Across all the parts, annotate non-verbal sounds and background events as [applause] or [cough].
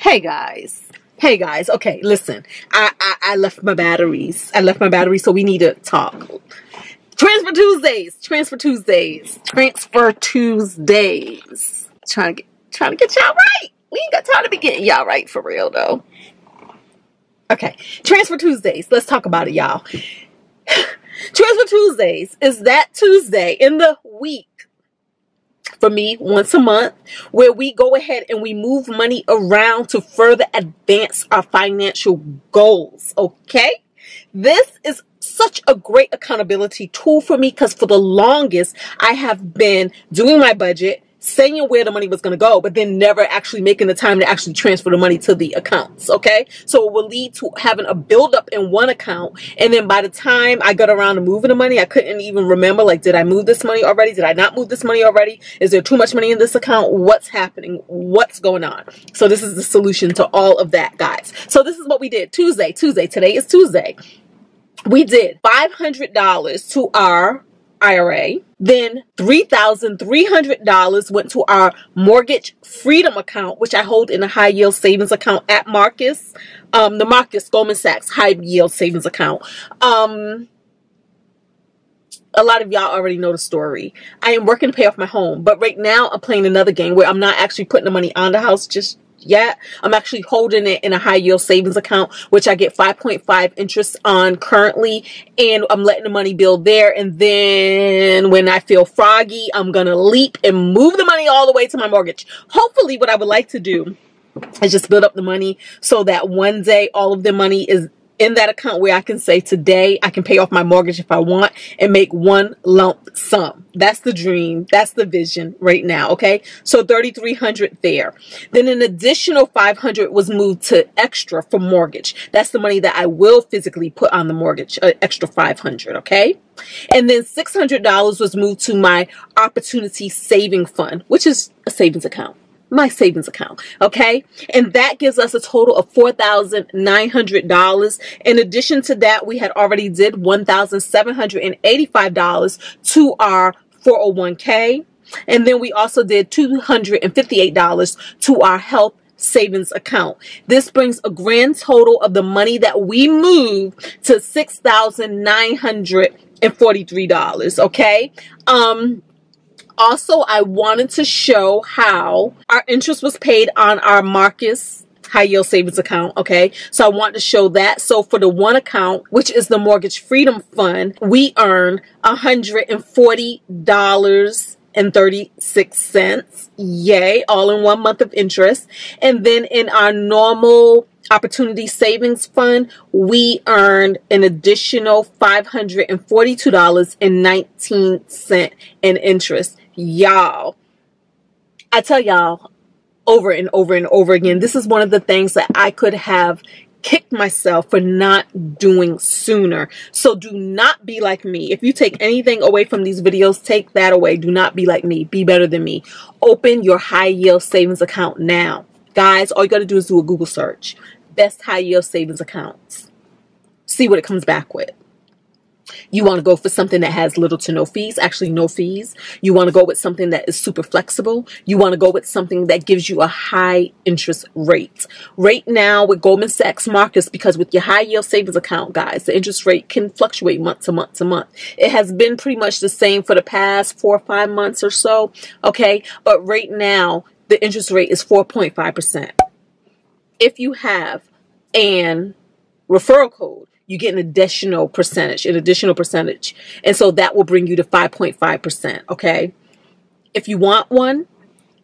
Hey guys. Hey guys. Okay, listen. I, I I left my batteries. I left my batteries, so we need to talk. Transfer Tuesdays. Transfer Tuesdays. Transfer Tuesdays. Trying to get trying to get y'all right. We ain't got time to be getting y'all right for real though. Okay. Transfer Tuesdays. Let's talk about it, y'all. [sighs] Transfer Tuesdays is that Tuesday in the week for me once a month where we go ahead and we move money around to further advance our financial goals. Okay. This is such a great accountability tool for me because for the longest I have been doing my budget, saying where the money was going to go, but then never actually making the time to actually transfer the money to the accounts. Okay. So it will lead to having a buildup in one account. And then by the time I got around to moving the money, I couldn't even remember, like, did I move this money already? Did I not move this money already? Is there too much money in this account? What's happening? What's going on? So this is the solution to all of that, guys. So this is what we did Tuesday, Tuesday. Today is Tuesday. We did $500 to our IRA. Then $3,300 went to our mortgage freedom account, which I hold in a high yield savings account at Marcus, um, the Marcus Goldman Sachs high yield savings account. Um, a lot of y'all already know the story. I am working to pay off my home, but right now I'm playing another game where I'm not actually putting the money on the house just yet. I'm actually holding it in a high yield savings account, which I get 5.5 interest on currently. And I'm letting the money build there. And then when I feel froggy, I'm going to leap and move the money all the way to my mortgage. Hopefully what I would like to do is just build up the money so that one day all of the money is in that account where I can say today I can pay off my mortgage if I want and make one lump sum. That's the dream. That's the vision right now. Okay. So 3,300 there. Then an additional 500 was moved to extra for mortgage. That's the money that I will physically put on the mortgage, uh, extra 500. Okay. And then $600 was moved to my opportunity saving fund, which is a savings account my savings account. Okay. And that gives us a total of $4,900. In addition to that, we had already did $1,785 to our 401k. And then we also did $258 to our health savings account. This brings a grand total of the money that we moved to $6,943. Okay. Um, also, I wanted to show how our interest was paid on our Marcus high yield savings account. Okay. So I want to show that. So for the one account, which is the mortgage freedom fund, we earn $140 and 36 cents. Yay. All in one month of interest. And then in our normal opportunity savings fund, we earned an additional $542.19 in interest y'all, I tell y'all over and over and over again, this is one of the things that I could have kicked myself for not doing sooner. So do not be like me. If you take anything away from these videos, take that away. Do not be like me. Be better than me. Open your high yield savings account now. Guys, all you got to do is do a Google search. Best high yield savings accounts. See what it comes back with. You want to go for something that has little to no fees, actually no fees. You want to go with something that is super flexible. You want to go with something that gives you a high interest rate. Right now with Goldman Sachs Marcus, because with your high yield savings account, guys, the interest rate can fluctuate month to month to month. It has been pretty much the same for the past four or five months or so. Okay. But right now, the interest rate is 4.5%. If you have an referral code, you get an additional percentage, an additional percentage. And so that will bring you to 5.5%. Okay. If you want one,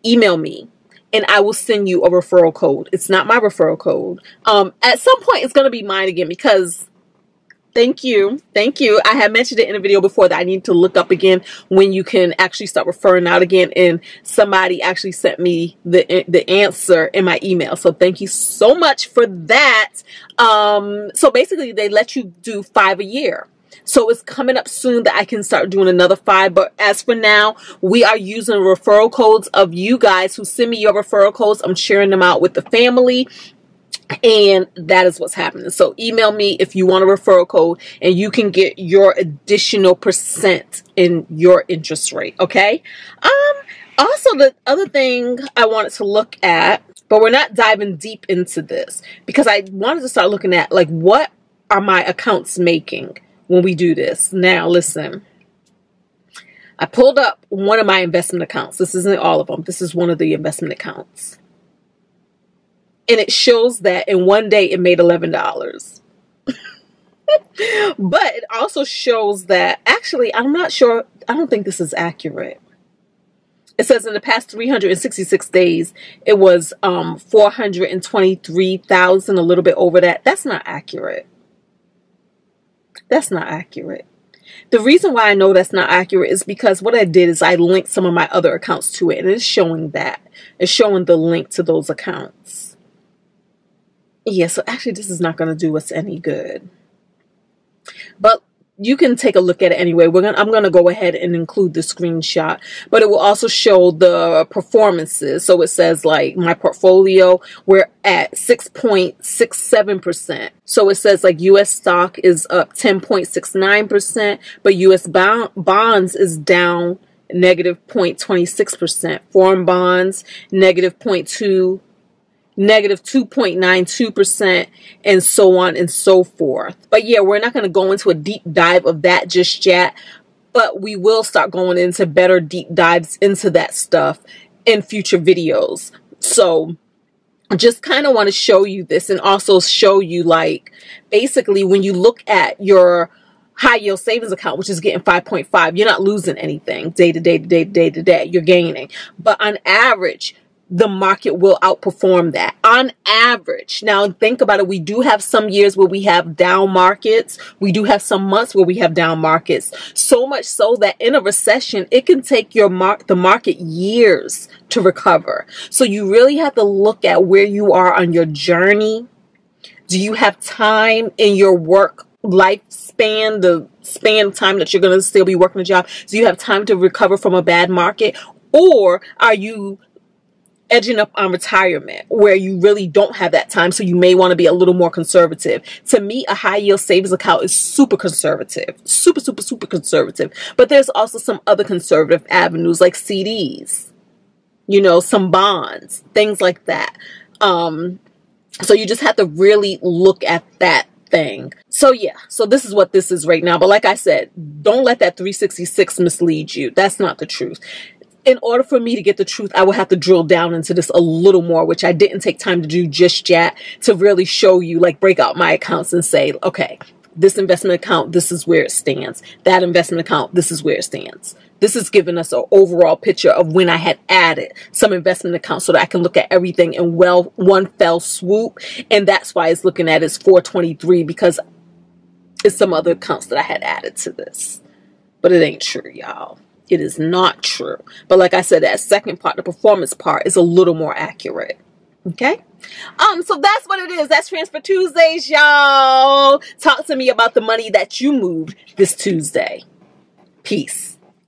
email me and I will send you a referral code. It's not my referral code. Um, at some point, it's going to be mine again because Thank you. Thank you. I had mentioned it in a video before that I need to look up again when you can actually start referring out again. And somebody actually sent me the, the answer in my email. So thank you so much for that. Um, so basically they let you do five a year. So it's coming up soon that I can start doing another five. But as for now, we are using referral codes of you guys who send me your referral codes. I'm sharing them out with the family and that is what's happening. So email me if you want a referral code and you can get your additional percent in your interest rate. Okay. Um, also the other thing I wanted to look at But we're not diving deep into this because I wanted to start looking at like what are my accounts making when we do this. Now, listen. I pulled up one of my investment accounts. This isn't all of them. This is one of the investment accounts. And it shows that in one day it made $11. [laughs] but it also shows that actually, I'm not sure. I don't think this is accurate. It says in the past 366 days, it was um, 423,000, a little bit over that. That's not accurate. That's not accurate. The reason why I know that's not accurate is because what I did is I linked some of my other accounts to it, and it's showing that. It's showing the link to those accounts. Yeah, so actually, this is not going to do us any good. But you can take a look at it anyway. We're gonna, I'm going to go ahead and include the screenshot, but it will also show the performances. So it says like my portfolio, we're at 6.67%. So it says like US stock is up 10.69%, but US bonds is down negative 0.26%. Foreign bonds, negative 0.2 negative 2.92%, and so on and so forth. But yeah, we're not going to go into a deep dive of that just yet, but we will start going into better deep dives into that stuff in future videos. So, I just kind of want to show you this and also show you like basically when you look at your high yield savings account, which is getting 5.5, you're not losing anything day to day to day to day to day. You're gaining. But on average, the market will outperform that on average. Now think about it. We do have some years where we have down markets. We do have some months where we have down markets. So much so that in a recession, it can take your mark, the market years to recover. So you really have to look at where you are on your journey. Do you have time in your work lifespan, the span of time that you're going to still be working a job? Do you have time to recover from a bad market? Or are you edging up on retirement where you really don't have that time. So you may want to be a little more conservative. To me, a high yield savings account is super conservative, super, super, super conservative. But there's also some other conservative avenues like CDs, you know, some bonds, things like that. Um, so you just have to really look at that thing. So yeah, so this is what this is right now. But like I said, don't let that 366 mislead you. That's not the truth in order for me to get the truth, I would have to drill down into this a little more, which I didn't take time to do just yet to really show you, like break out my accounts and say, okay, this investment account, this is where it stands. That investment account, this is where it stands. This is giving us an overall picture of when I had added some investment accounts so that I can look at everything in well one fell swoop. And that's why it's looking at it's 423 because it's some other accounts that I had added to this. But it ain't true, y'all. It is not true. But like I said, that second part, the performance part, is a little more accurate. Okay? Um, so that's what it is. That's Transfer Tuesdays, y'all. Talk to me about the money that you moved this Tuesday. Peace.